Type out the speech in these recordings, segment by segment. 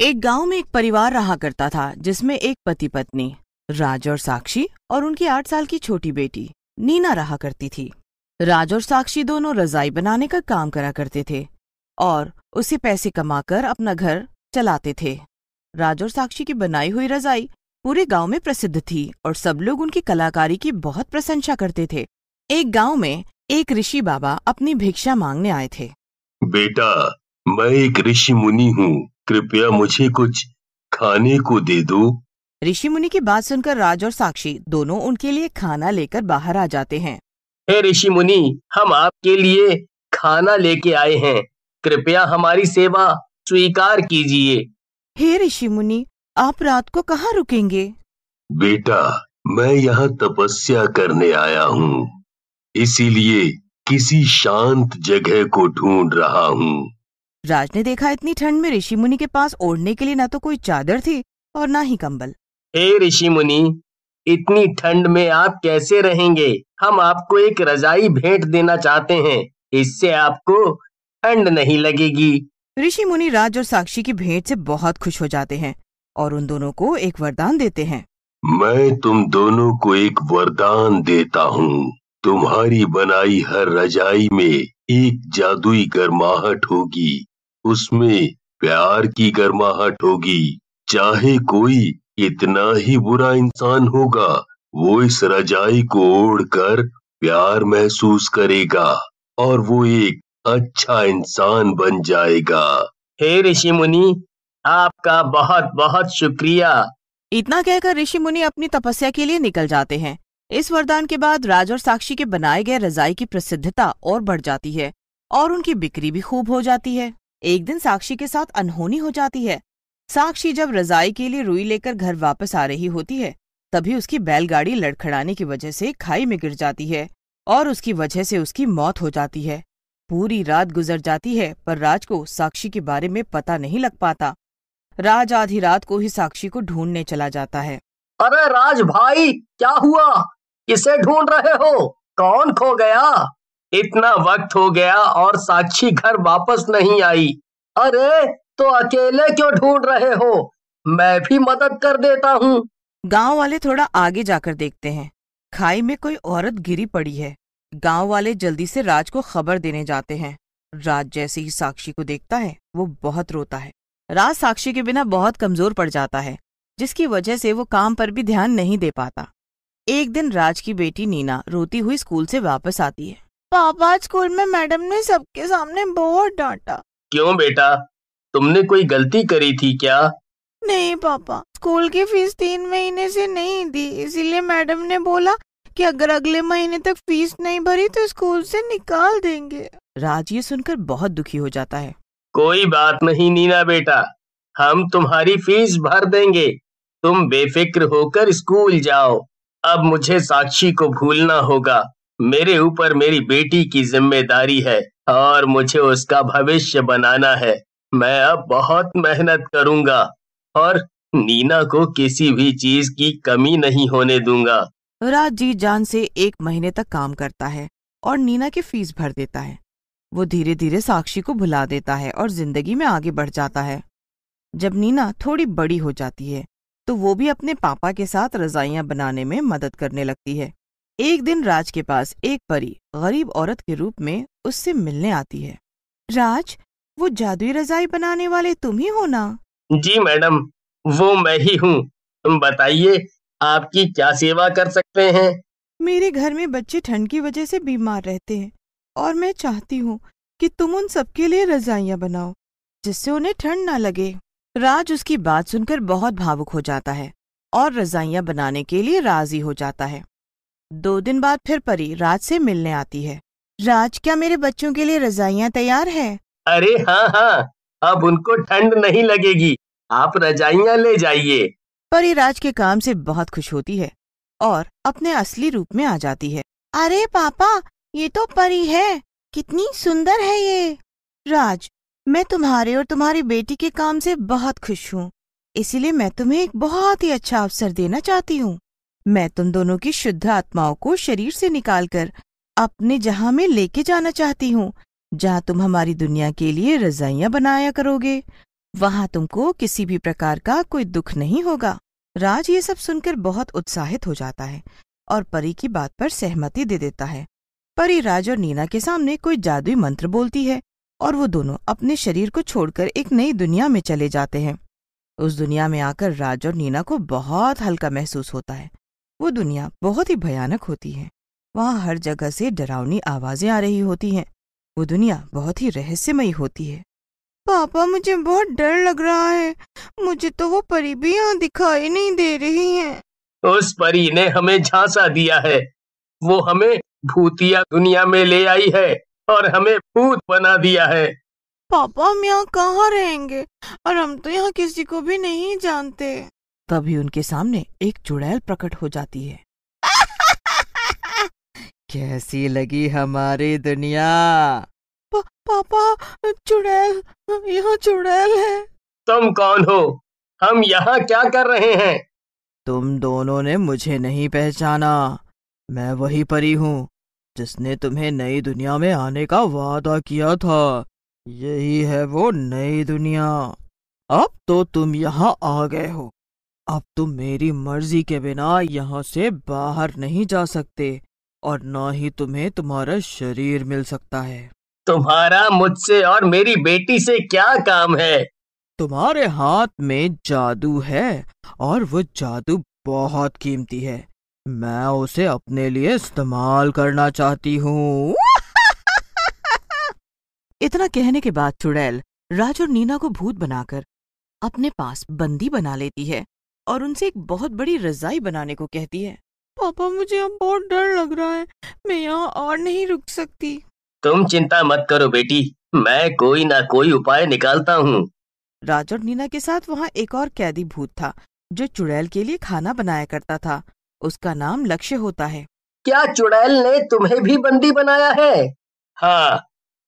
एक गाँव में एक परिवार रहा करता था, जिसमें एक पति पत्नी राज और साक्षी और उनकी आठ साल की छोटी बेटी, नीना रहा करती थी। राज और साक्षी दोनों रजाई बनाने का काम करा करते थे और उसे पैसे कमाकर अपना घर चलाते थे। राज और साक्षी की बनाई हुई रजाई पूरे गाँव में प्रसिद्ध थी और सब लोग उनकी कलाकारी की बहुत प्रशंसा करते थे। एक गाँव में एक ऋषि बाबा अपनी भिक्षा मांगने आए थे। बेटा, मैं एक ऋषि मुनि हूँ। कृपया मुझे कुछ खाने को दे दो। ऋषि मुनि की बात सुनकर राज और साक्षी दोनों उनके लिए खाना लेकर बाहर आ जाते हैं। हे ऋषि मुनि हम आपके लिए खाना लेके आए हैं। कृपया हमारी सेवा स्वीकार कीजिए। हे ऋषि मुनि आप रात को कहाँ रुकेंगे? बेटा मैं यहाँ तपस्या करने आया हूँ। इसीलिए किसी शांत जगह को ढूंढ रहा हूँ। राज ने देखा इतनी ठंड में ऋषि मुनि के पास ओढ़ने के लिए न तो कोई चादर थी और न ही कंबल। हे ऋषि मुनि इतनी ठंड में आप कैसे रहेंगे? हम आपको एक रजाई भेंट देना चाहते हैं। इससे आपको ठंड नहीं लगेगी। ऋषि मुनि राज और साक्षी की भेंट से बहुत खुश हो जाते हैं और उन दोनों को एक वरदान देते हैं। मैं तुम दोनों को एक वरदान देता हूँ। तुम्हारी बनाई हर रजाई में एक जादुई गर्माहट होगी। उसमें प्यार की गर्माहट होगी। चाहे कोई इतना ही बुरा इंसान होगा वो इस रजाई को ओढ़कर प्यार महसूस करेगा और वो एक अच्छा इंसान बन जाएगा। हे ऋषि मुनि आपका बहुत बहुत शुक्रिया। इतना कहकर ऋषि मुनि अपनी तपस्या के लिए निकल जाते हैं। इस वरदान के बाद राज और साक्षी के बनाए गए रजाई की प्रसिद्धता और बढ़ जाती है और उनकी बिक्री भी खूब हो जाती है। एक दिन साक्षी के साथ अनहोनी हो जाती है। साक्षी जब रजाई के लिए रुई लेकर घर वापस आ रही होती है, तभी उसकी बैलगाड़ी लड़खड़ाने की वजह से खाई में गिर जाती है और उसकी वजह से उसकी मौत हो जाती है। पूरी रात गुजर जाती है, पर राज को साक्षी के बारे में पता नहीं लग पाता। राज आधी रात को ही साक्षी को ढूँढने चला जाता है। अरे राज भाई, क्या हुआ? किसे ढूंढ रहे हो? कौन खो गया? इतना वक्त हो गया और साक्षी घर वापस नहीं आई। अरे तो अकेले क्यों ढूंढ रहे हो? मैं भी मदद कर देता हूँ। गाँव वाले थोड़ा आगे जाकर देखते हैं। खाई में कोई औरत गिरी पड़ी है। गाँव वाले जल्दी से राज को खबर देने जाते हैं। राज जैसे ही साक्षी को देखता है, वो बहुत रोता है। राज साक्षी के बिना बहुत कमज़ोर पड़ जाता है, जिसकी वजह से वो काम पर भी ध्यान नहीं दे पाता। एक दिन राज की बेटी नीना रोती हुई स्कूल से वापस आती है। पापा स्कूल में मैडम ने सबके सामने बहुत डांटा। क्यों बेटा? तुमने कोई गलती करी थी क्या? नहीं पापा स्कूल की फ़ीस तीन महीने से नहीं दी इसीलिए मैडम ने बोला कि अगर अगले महीने तक फ़ीस नहीं भरी तो स्कूल से निकाल देंगे। राज ये सुनकर बहुत दुखी हो जाता है। कोई बात नहीं नीना बेटा हम तुम्हारी फ़ीस भर देंगे। तुम बेफिक्र होकर स्कूल जाओ। अब मुझे साक्षी को भूलना होगा। मेरे ऊपर मेरी बेटी की ज़िम्मेदारी है और मुझे उसका भविष्य बनाना है। मैं अब बहुत मेहनत करूँगा और नीना को किसी भी चीज़ की कमी नहीं होने दूँगा। राज जी जान से एक महीने तक काम करता है और नीना की फ़ीस भर देता है। वो धीरे धीरे साक्षी को भुला देता है और ज़िंदगी में आगे बढ़ जाता है। जब नीना थोड़ी बड़ी हो जाती है तो वो भी अपने पापा के साथ रजाइयाँ बनाने में मदद करने लगती है। एक दिन राज के पास एक परी गरीब औरत के रूप में उससे मिलने आती है। राज वो जादुई रजाई बनाने वाले तुम ही हो ना? जी मैडम वो मैं ही हूँ। तुम बताइए आपकी क्या सेवा कर सकते हैं? मेरे घर में बच्चे ठंड की वजह से बीमार रहते हैं और मैं चाहती हूँ कि तुम उन सबके लिए रजाइयाँ बनाओ जिससे उन्हें ठंड ना लगे। राज उसकी बात सुनकर बहुत भावुक हो जाता है और रजाइयाँ बनाने के लिए राज़ी हो जाता है। दो दिन बाद फिर परी राज से मिलने आती है। राज क्या मेरे बच्चों के लिए रजाइयाँ तैयार है? अरे हाँ हाँ। अब उनको ठंड नहीं लगेगी। आप रजाइयाँ ले जाइए। परी राज के काम से बहुत खुश होती है और अपने असली रूप में आ जाती है। अरे पापा ये तो परी है। कितनी सुंदर है ये। राज मैं तुम्हारे और तुम्हारी बेटी के काम से बहुत खुश हूँ। इसीलिए मैं तुम्हें एक बहुत ही अच्छा अवसर देना चाहती हूँ। मैं तुम दोनों की शुद्ध आत्माओं को शरीर से निकालकर अपने जहाँ में लेके जाना चाहती हूँ, जहाँ तुम हमारी दुनिया के लिए रजाइयाँ बनाया करोगे। वहाँ तुमको किसी भी प्रकार का कोई दुख नहीं होगा। राज ये सब सुनकर बहुत उत्साहित हो जाता है और परी की बात पर सहमति दे देता है। परी राज और नीना के सामने कोई जादुई मंत्र बोलती है और वो दोनों अपने शरीर को छोड़कर एक नई दुनिया में चले जाते हैं। उस दुनिया में आकर राज और नीना को बहुत हल्का महसूस होता है। वो दुनिया बहुत ही भयानक होती है। वहाँ हर जगह से डरावनी आवाज़ें आ रही होती हैं। वो दुनिया बहुत ही रहस्यमयी होती है। पापा मुझे बहुत डर लग रहा है। मुझे तो वो परी भी यहाँ दिखाई नहीं दे रही है। उस परी ने हमें झांसा दिया है। वो हमें भूतिया दुनिया में ले आई है और हमें भूत बना दिया है। पापा हम यहाँ कहाँ रहेंगे? और हम तो यहाँ किसी को भी नहीं जानते। तभी उनके सामने एक चुड़ैल प्रकट हो जाती है। कैसी लगी हमारी दुनिया? पा, पापा चुड़ैल यहाँ चुड़ैल है। तुम कौन हो? हम यहाँ क्या कर रहे हैं? तुम दोनों ने मुझे नहीं पहचाना। मैं वही परी हूँ जिसने तुम्हें नई दुनिया में आने का वादा किया था। यही है वो नई दुनिया। अब तो तुम यहाँ आ गए हो। अब तुम मेरी मर्ज़ी के बिना यहाँ से बाहर नहीं जा सकते और न ही तुम्हें तुम्हारा शरीर मिल सकता है। तुम्हारा मुझसे और मेरी बेटी से क्या काम है? तुम्हारे हाथ में जादू है और वो जादू बहुत कीमती है। मैं उसे अपने लिए इस्तेमाल करना चाहती हूँ। इतना कहने के बाद चुड़ैल राज और नीना को भूत बनाकर अपने पास बंदी बना लेती है। और उनसे एक बहुत बड़ी रजाई बनाने को कहती है। पापा मुझे अब बहुत डर लग रहा है। मैं यहाँ और नहीं रुक सकती। तुम चिंता मत करो बेटी मैं कोई ना कोई उपाय निकालता हूँ। राज और नीना के साथ वहाँ एक और कैदी भूत था जो चुड़ैल के लिए खाना बनाया करता था। उसका नाम लक्ष्य होता है। क्या चुड़ैल ने तुम्हें भी बंदी बनाया है? हाँ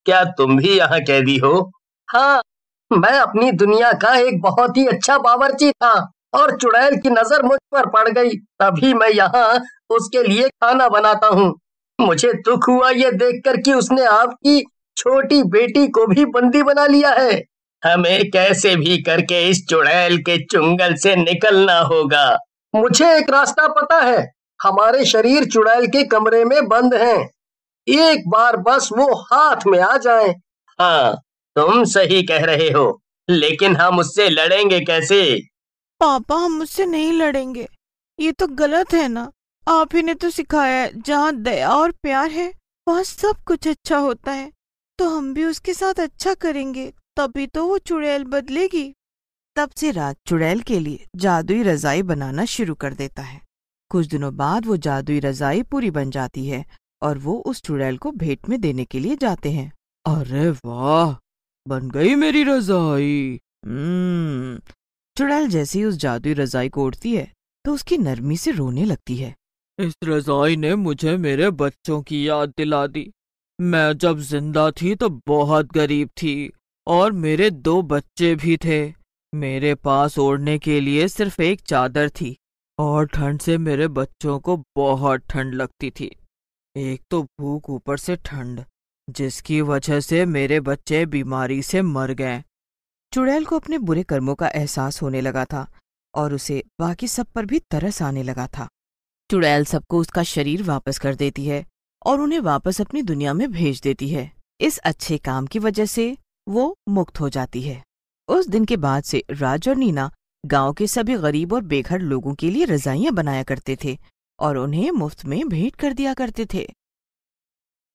क्या तुम भी यहाँ कैदी हो? हाँ मैं अपनी दुनिया का एक बहुत ही अच्छा बावर्ची था। और चुड़ैल की नज़र मुझ पर पड़ गई। तभी मैं यहाँ उसके लिए खाना बनाता हूँ। मुझे दुख हुआ ये देखकर कि उसने आपकी छोटी बेटी को भी बंदी बना लिया है। हमें कैसे भी करके इस चुड़ैल के चुंगल से निकलना होगा। मुझे एक रास्ता पता है। हमारे शरीर चुड़ैल के कमरे में बंद हैं। एक बार बस वो हाथ में आ जाए। हाँ तुम सही कह रहे हो, लेकिन हम उससे लड़ेंगे कैसे? पापा हम मुझसे नहीं लड़ेंगे। ये तो गलत है ना? आप ही ने तो सिखाया है जहाँ दया और प्यार है वहाँ सब कुछ अच्छा होता है। तो हम भी उसके साथ अच्छा करेंगे तभी तो वो चुड़ैल बदलेगी। तब से रात चुड़ैल के लिए जादुई रजाई बनाना शुरू कर देता है। कुछ दिनों बाद वो जादुई रजाई पूरी बन जाती है और वो उस चुड़ैल को भेंट में देने के लिए जाते हैं। अरे वाह! बन गई मेरी रजाई। हम्म चुड़ैल जैसे ही उस जादुई रजाई को उड़ती है तो उसकी नरमी से रोने लगती है। इस रजाई ने मुझे मेरे बच्चों की याद दिला दी। मैं जब ज़िंदा थी तो बहुत गरीब थी, और मेरे दो बच्चे भी थे। मेरे पास ओढ़ने के लिए सिर्फ़ एक चादर थी, और ठंड से मेरे बच्चों को बहुत ठंड लगती थी। एक तो भूख ऊपर से ठंड, जिसकी वजह से मेरे बच्चे बीमारी से मर गए चुड़ैल को अपने बुरे कर्मों का एहसास होने लगा था और उसे बाकी सब पर भी तरस आने लगा था। चुड़ैल सबको उसका शरीर वापस कर देती है और उन्हें वापस अपनी दुनिया में भेज देती है। इस अच्छे काम की वजह से वो मुक्त हो जाती है। उस दिन के बाद से राज और नीना गाँव के सभी गरीब और बेघर लोगों के लिए रजाइयाँ बनाया करते थे और उन्हें मुफ़्त में भेंट कर दिया करते थे।